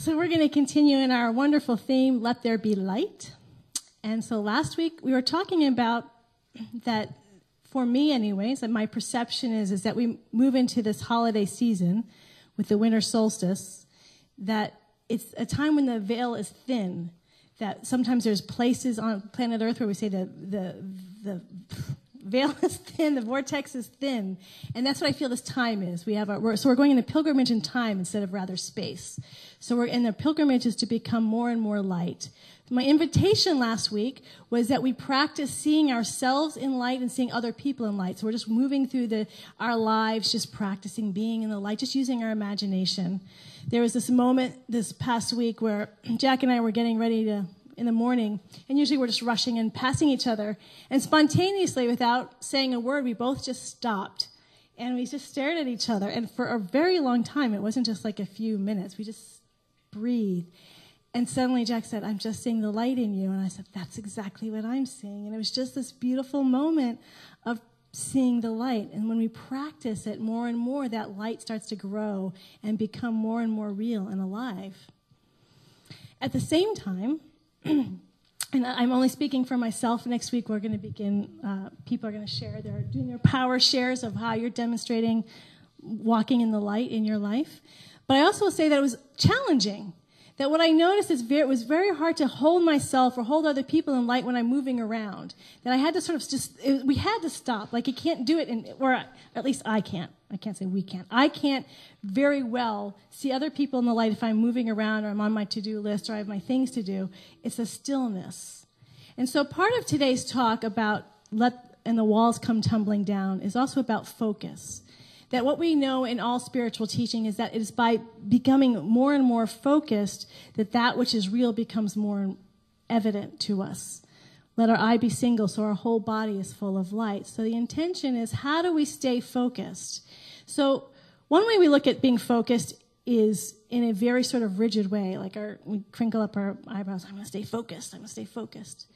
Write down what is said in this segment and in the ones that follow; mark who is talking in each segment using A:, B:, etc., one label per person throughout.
A: So we're going to continue in our wonderful theme, Let There Be Light. And so last week we were talking about that, for me anyways, that my perception is, is that we move into this holiday season with the winter solstice, that it's a time when the veil is thin, that sometimes there's places on planet Earth where we say the, the, the veil is thin, the vortex is thin. And that's what I feel this time is. We have a, we're, so we're going in a pilgrimage in time instead of rather space. So we're in the pilgrimage is to become more and more light. My invitation last week was that we practice seeing ourselves in light and seeing other people in light. So we're just moving through the, our lives, just practicing being in the light, just using our imagination. There was this moment this past week where Jack and I were getting ready to in the morning, and usually we're just rushing and passing each other. And spontaneously, without saying a word, we both just stopped and we just stared at each other. And for a very long time, it wasn't just like a few minutes, we just breathed. And suddenly Jack said, I'm just seeing the light in you. And I said, That's exactly what I'm seeing. And it was just this beautiful moment of seeing the light. And when we practice it more and more, that light starts to grow and become more and more real and alive. At the same time, and I'm only speaking for myself. Next week, we're going to begin, uh, people are going to share, they're doing their power shares of how you're demonstrating walking in the light in your life. But I also say that it was challenging. That what I noticed is very, it was very hard to hold myself or hold other people in light when I'm moving around. That I had to sort of just, it, we had to stop. Like you can't do it, in, or at least I can't. I can't say we can't. I can't very well see other people in the light if I'm moving around or I'm on my to do list or I have my things to do. It's a stillness. And so part of today's talk about let and the walls come tumbling down is also about focus. That what we know in all spiritual teaching is that it is by becoming more and more focused that that which is real becomes more evident to us. Let our eye be single so our whole body is full of light. So the intention is how do we stay focused? So one way we look at being focused is in a very sort of rigid way, like our, we crinkle up our eyebrows. I'm going to stay focused. I'm going to stay focused.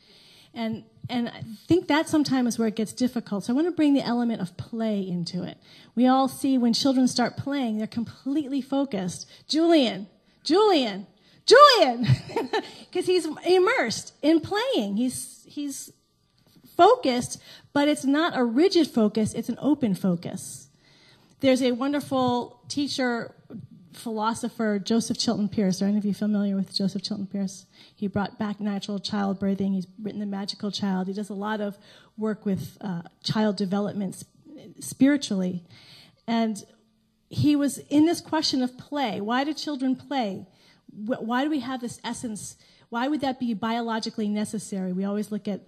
A: And, and I think that sometimes is where it gets difficult. So I want to bring the element of play into it. We all see when children start playing, they're completely focused. Julian, Julian, Julian, because he's immersed in playing. He's, he's focused, but it's not a rigid focus, it's an open focus. There's a wonderful teacher, philosopher, Joseph Chilton Pearce. Are any of you familiar with Joseph Chilton Pearce? He brought back natural childbirthing. He's written The Magical Child. He does a lot of work with uh, child development spiritually. And he was in this question of play. Why do children play? why do we have this essence? Why would that be biologically necessary? We always look at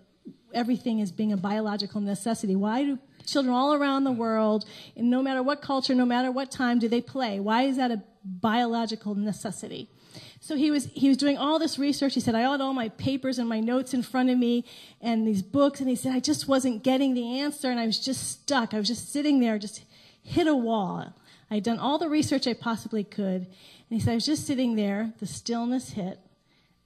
A: everything as being a biological necessity. Why do children all around the world, no matter what culture, no matter what time, do they play? Why is that a biological necessity? So he was he was doing all this research. He said, I had all my papers and my notes in front of me and these books, and he said, I just wasn't getting the answer, and I was just stuck. I was just sitting there, just hit a wall. I had done all the research I possibly could. And he said, I was just sitting there, the stillness hit,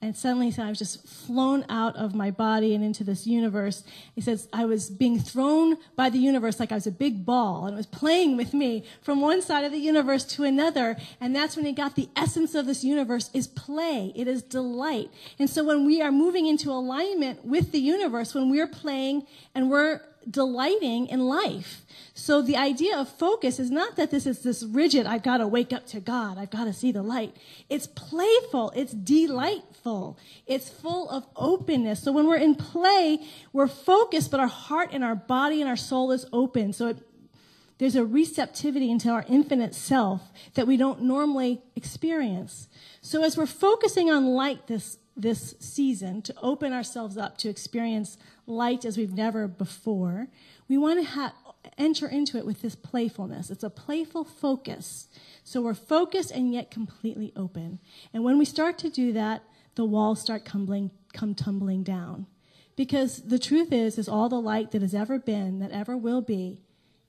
A: and suddenly I was just flown out of my body and into this universe. He says, I was being thrown by the universe like I was a big ball, and it was playing with me from one side of the universe to another. And that's when he got the essence of this universe is play. It is delight. And so when we are moving into alignment with the universe, when we're playing and we're delighting in life. So the idea of focus is not that this is this rigid, I've got to wake up to God, I've got to see the light. It's playful, it's delightful, it's full of openness. So when we're in play, we're focused, but our heart and our body and our soul is open. So it, there's a receptivity into our infinite self that we don't normally experience. So as we're focusing on light this this season to open ourselves up to experience light as we've never before, we want to enter into it with this playfulness. It's a playful focus. So we're focused and yet completely open. And when we start to do that, the walls start tumbling, come tumbling down. Because the truth is, is all the light that has ever been, that ever will be,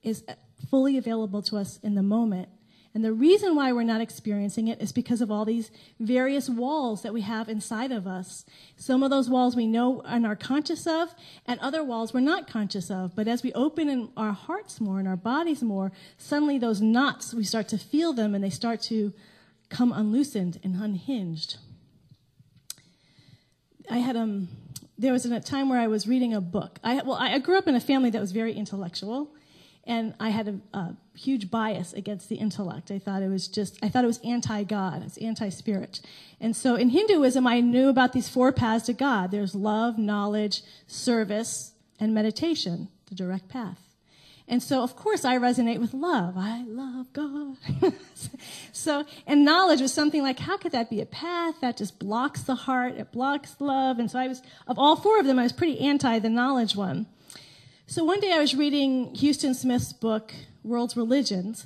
A: is uh, fully available to us in the moment and the reason why we're not experiencing it is because of all these various walls that we have inside of us. Some of those walls we know and are conscious of, and other walls we're not conscious of. But as we open in our hearts more and our bodies more, suddenly those knots, we start to feel them and they start to come unloosened and unhinged. I had um, there was a time where I was reading a book. I well, I grew up in a family that was very intellectual, and I had a, a huge bias against the intellect. I thought it was just, I thought it was anti-God, it's anti-spirit. And so in Hinduism, I knew about these four paths to God. There's love, knowledge, service, and meditation, the direct path. And so, of course, I resonate with love. I love God. so, and knowledge was something like, how could that be a path? That just blocks the heart. It blocks love. And so I was, of all four of them, I was pretty anti the knowledge one. So one day I was reading Huston Smith's book, World's Religions,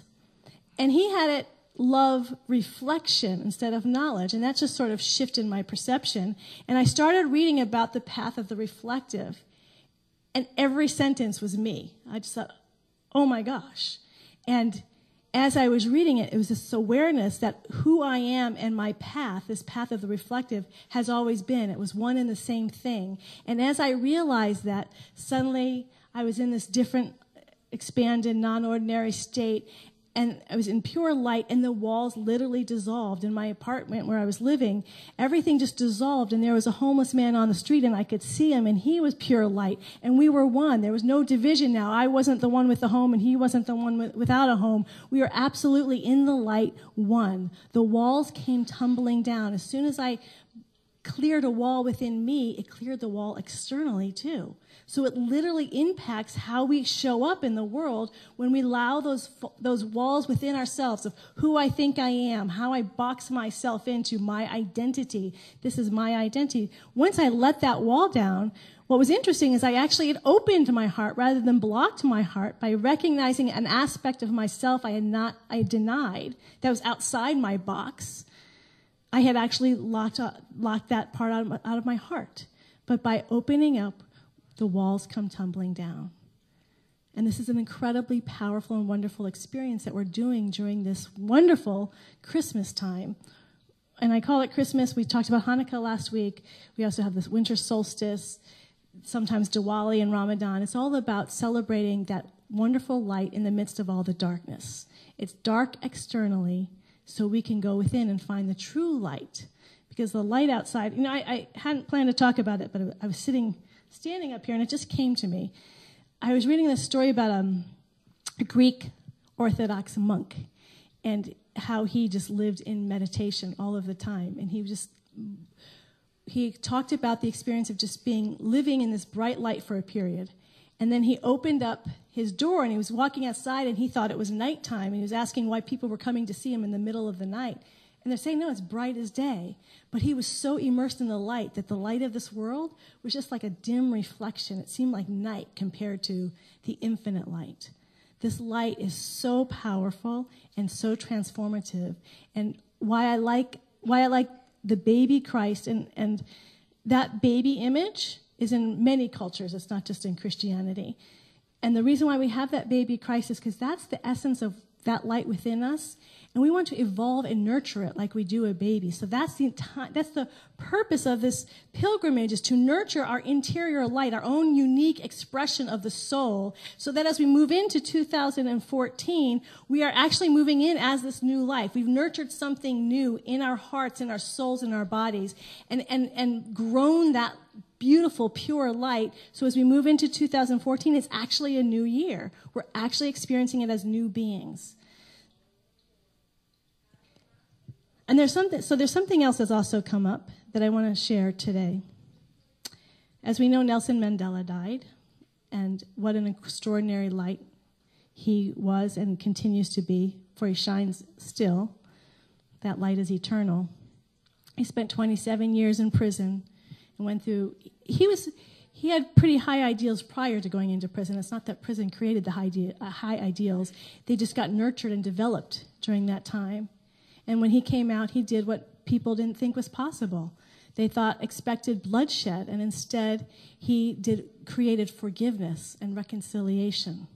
A: and he had it love reflection instead of knowledge. And that just sort of shifted my perception. And I started reading about the path of the reflective. And every sentence was me. I just thought, oh my gosh. And as I was reading it, it was this awareness that who I am and my path, this path of the reflective, has always been. It was one and the same thing. And as I realized that, suddenly I was in this different, expanded, non ordinary state, and I was in pure light, and the walls literally dissolved in my apartment where I was living. Everything just dissolved, and there was a homeless man on the street, and I could see him, and he was pure light, and we were one. There was no division now. I wasn't the one with the home, and he wasn't the one with, without a home. We were absolutely in the light, one. The walls came tumbling down. As soon as I cleared a wall within me, it cleared the wall externally too. So it literally impacts how we show up in the world when we allow those, those walls within ourselves of who I think I am, how I box myself into my identity. This is my identity. Once I let that wall down, what was interesting is I actually had opened my heart rather than blocked my heart by recognizing an aspect of myself I had not, I denied that was outside my box. I had actually locked, locked that part out of, my, out of my heart. But by opening up the walls come tumbling down. And this is an incredibly powerful and wonderful experience that we're doing during this wonderful Christmas time. And I call it Christmas. We talked about Hanukkah last week. We also have this winter solstice, sometimes Diwali and Ramadan. It's all about celebrating that wonderful light in the midst of all the darkness. It's dark externally, so we can go within and find the true light. Because the light outside, you know, I, I hadn't planned to talk about it, but I was sitting standing up here, and it just came to me. I was reading this story about um, a Greek Orthodox monk and how he just lived in meditation all of the time. And he just, he talked about the experience of just being, living in this bright light for a period. And then he opened up his door and he was walking outside and he thought it was nighttime and he was asking why people were coming to see him in the middle of the night. And they're saying, no, it's bright as day. But he was so immersed in the light that the light of this world was just like a dim reflection. It seemed like night compared to the infinite light. This light is so powerful and so transformative. And why I like, why I like the baby Christ and, and that baby image is in many cultures. It's not just in Christianity. And the reason why we have that baby Christ is because that's the essence of that light within us and we want to evolve and nurture it like we do a baby. So that's the that's the purpose of this pilgrimage is to nurture our interior light, our own unique expression of the soul, so that as we move into 2014, we are actually moving in as this new life. We've nurtured something new in our hearts, in our souls, in our bodies, and and and grown that beautiful, pure light. So as we move into 2014, it's actually a new year. We're actually experiencing it as new beings. And there's something, so there's something else that's also come up that I want to share today. As we know, Nelson Mandela died, and what an extraordinary light he was and continues to be, for he shines still. That light is eternal. He spent 27 years in prison and went through, he was, he had pretty high ideals prior to going into prison. It's not that prison created the high, uh, high ideals, they just got nurtured and developed during that time. And when he came out, he did what people didn't think was possible. They thought expected bloodshed, and instead he did created forgiveness and reconciliation.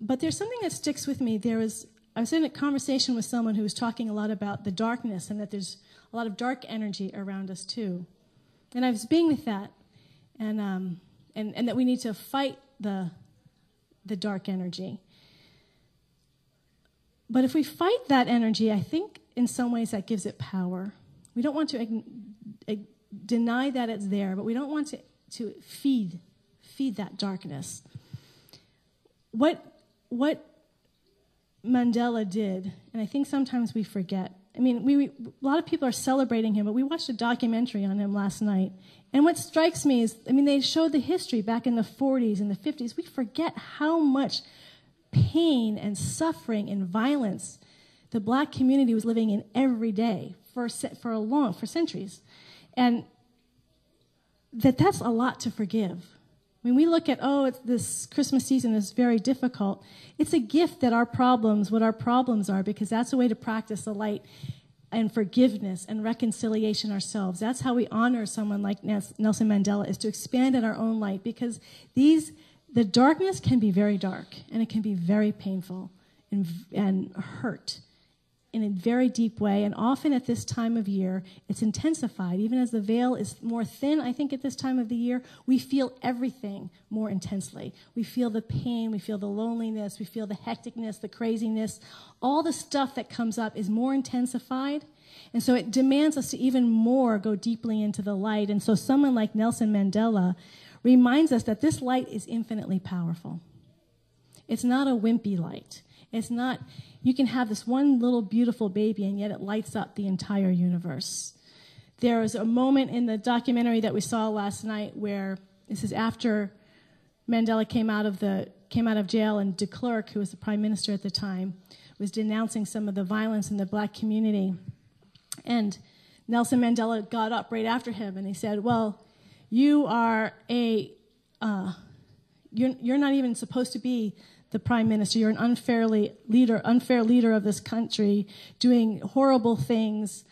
A: But there's something that sticks with me. There was I was in a conversation with someone who was talking a lot about the darkness and that there's a lot of dark energy around us too. And I was being with that, and um, and and that we need to fight the the dark energy. but if we fight that energy, I think in some ways that gives it power. We don't want to ag- ag- deny that it's there, but we don't want to, to feed feed that darkness. What what Mandela did, and I think sometimes we forget. I mean, we, a lot of people are celebrating him, but we watched a documentary on him last night. And what strikes me is, I mean, they showed the history back in the 40s and the 50s. We forget how much pain and suffering and violence the black community was living in every day for, for a long, for centuries. And that that's a lot to forgive. When we look at, oh, this Christmas season is very difficult, it's a gift that our problems, what our problems are, because that's a way to practice the light and forgiveness and reconciliation ourselves. That's how we honor someone like Nelson Mandela, is to expand in our own light, because these, the darkness can be very dark, and it can be very painful and, and hurt in a very deep way. And often at this time of year, it's intensified. Even as the veil is more thin, I think at this time of the year, we feel everything more intensely. We feel the pain, we feel the loneliness, we feel the hecticness, the craziness. All the stuff that comes up is more intensified. And so it demands us to even more go deeply into the light. And so someone like Nelson Mandela reminds us that this light is infinitely powerful. It's not a wimpy light. It's not, you can have this one little beautiful baby and yet it lights up the entire universe. There was a moment in the documentary that we saw last night where this is after Mandela came out of the came out of jail and de Klerk, who was the prime minister at the time, was denouncing some of the violence in the black community. And Nelson Mandela got up right after him and he said, "Well, you are a uh, you're, you're not even supposed to be the prime minister. You're an unfairly leader, unfair leader of this country, doing horrible things.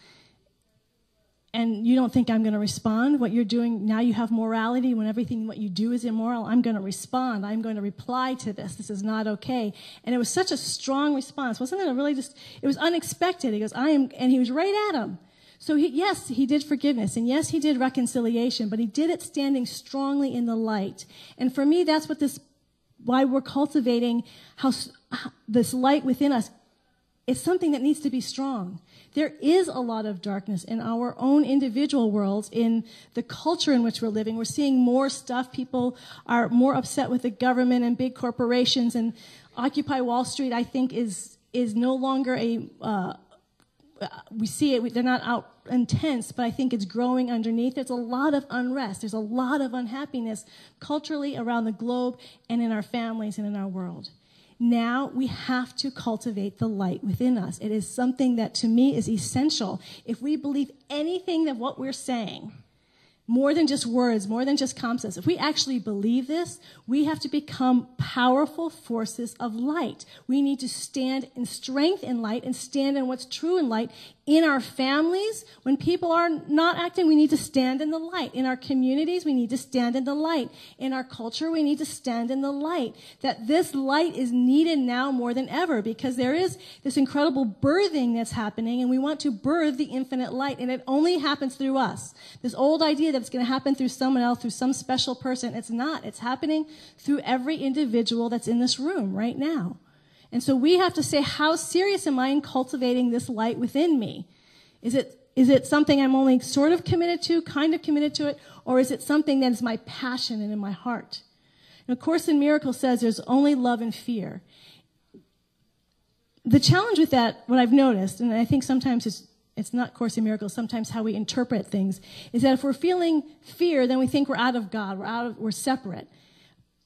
A: And you don't think I'm going to respond? What you're doing now, you have morality. When everything what you do is immoral, I'm going to respond. I'm going to reply to this. This is not okay. And it was such a strong response, wasn't it? Really, just it was unexpected. He goes, "I am," and he was right at him. So he, yes, he did forgiveness, and yes, he did reconciliation, but he did it standing strongly in the light. And for me, that's what this why we're cultivating how, this light within us is something that needs to be strong. There is a lot of darkness in our own individual worlds, in the culture in which we're living. We're seeing more stuff. People are more upset with the government and big corporations. And Occupy Wall Street, I think, is is no longer a. Uh, we see it. They're not out intense, but I think it's growing underneath. There's a lot of unrest. There's a lot of unhappiness culturally around the globe and in our families and in our world. Now we have to cultivate the light within us. It is something that to me is essential. If we believe anything of what we're saying, more than just words, more than just concepts. If we actually believe this, we have to become powerful forces of light. We need to stand in strength in light and stand in what's true in light in our families, when people are not acting, we need to stand in the light. In our communities, we need to stand in the light. In our culture, we need to stand in the light. That this light is needed now more than ever because there is this incredible birthing that's happening and we want to birth the infinite light and it only happens through us. This old idea that it's going to happen through someone else, through some special person, it's not. It's happening through every individual that's in this room right now. And so we have to say, how serious am I in cultivating this light within me? Is it, is it something I'm only sort of committed to, kind of committed to it, or is it something that is my passion and in my heart? And of Course in Miracles says there's only love and fear. The challenge with that, what I've noticed, and I think sometimes it's, it's not Course in Miracles, sometimes how we interpret things, is that if we're feeling fear, then we think we're out of God, we're out of, we're separate.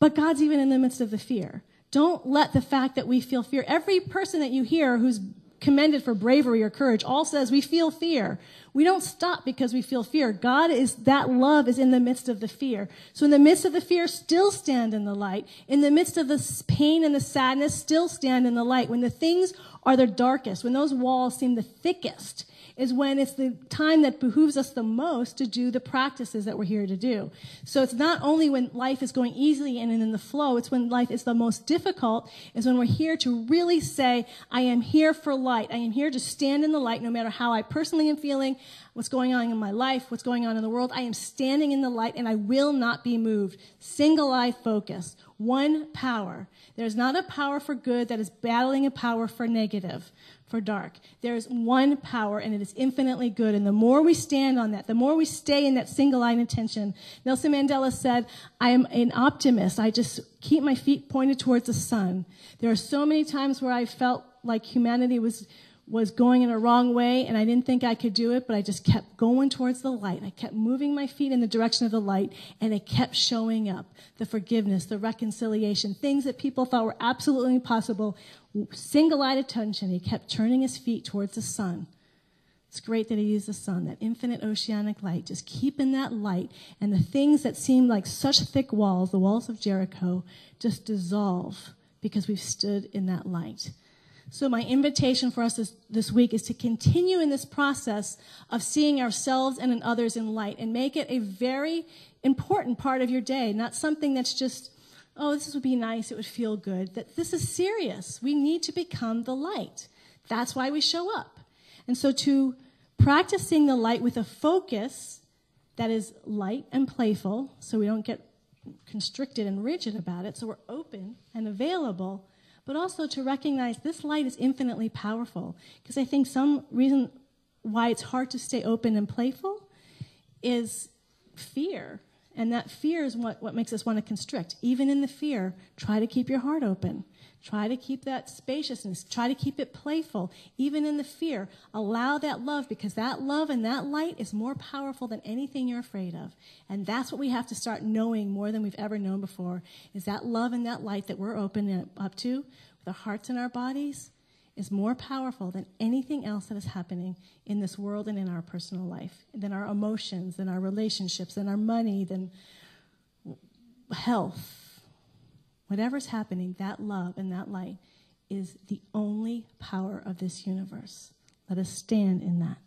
A: But God's even in the midst of the fear. Don't let the fact that we feel fear, every person that you hear who's commended for bravery or courage all says we feel fear. We don't stop because we feel fear. God is, that love is in the midst of the fear. So in the midst of the fear, still stand in the light. In the midst of the pain and the sadness, still stand in the light. When the things are the darkest, when those walls seem the thickest, is when it's the time that behooves us the most to do the practices that we're here to do. So it's not only when life is going easily and in the flow, it's when life is the most difficult, is when we're here to really say, I am here for light. I am here to stand in the light no matter how I personally am feeling, what's going on in my life, what's going on in the world. I am standing in the light and I will not be moved. Single eye focus. One power. There's not a power for good that is battling a power for negative, for dark. There is one power and it is infinitely good. And the more we stand on that, the more we stay in that single-eyed intention. Nelson Mandela said, I am an optimist. I just keep my feet pointed towards the sun. There are so many times where I felt like humanity was was going in a wrong way and I didn't think I could do it, but I just kept going towards the light. I kept moving my feet in the direction of the light and it kept showing up. The forgiveness, the reconciliation, things that people thought were absolutely impossible. Single-eyed attention. He kept turning his feet towards the sun. It's great that he used the sun, that infinite oceanic light. Just keep in that light and the things that seemed like such thick walls, the walls of Jericho, just dissolve because we've stood in that light. So my invitation for us this, this, week is to continue in this process of seeing ourselves and in others in light and make it a very important part of your day, not something that's just, oh, this would be nice, it would feel good. That this is serious. We need to become the light. That's why we show up. And so to practicing the light with a focus that is light and playful, so we don't get constricted and rigid about it, so we're open and available but also to recognize this light is infinitely powerful. Because I think some reason why it's hard to stay open and playful is fear. And that fear is what, what makes us want to constrict. Even in the fear, try to keep your heart open. Try to keep that spaciousness. Try to keep it playful. Even in the fear, allow that love because that love and that light is more powerful than anything you're afraid of. And that's what we have to start knowing more than we've ever known before is that love and that light that we're open up to with our hearts and our bodies is more powerful than anything else that is happening in this world and in our personal life, than our emotions, than our relationships, than our money, than health whatever's happening, that love and that light is the only power of this universe. Let us stand in that.